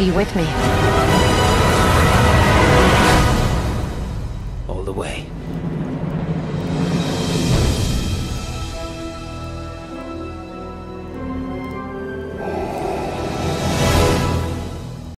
Are you with me? All the way.